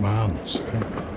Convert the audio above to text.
man. So. Eh?